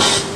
you